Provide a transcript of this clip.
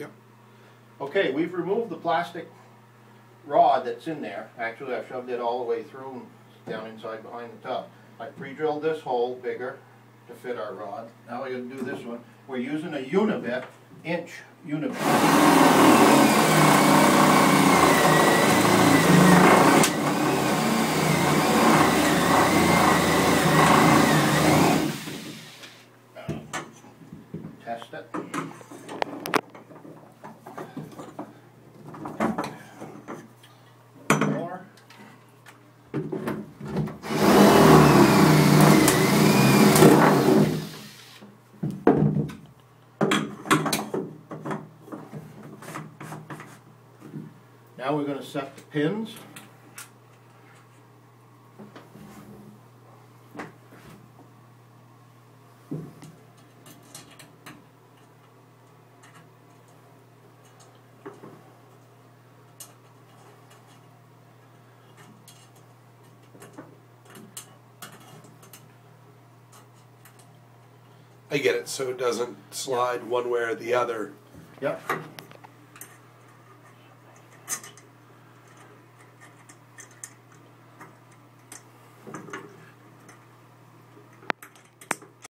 Yep. Okay, we've removed the plastic rod that's in there. Actually, I've shoved it all the way through down inside behind the tub. I pre-drilled this hole bigger to fit our rod. Now we're gonna do this one. We're using a unibit, inch unibit. Test it. Now we're gonna set the pins. I get it, so it doesn't slide one way or the other. Yep.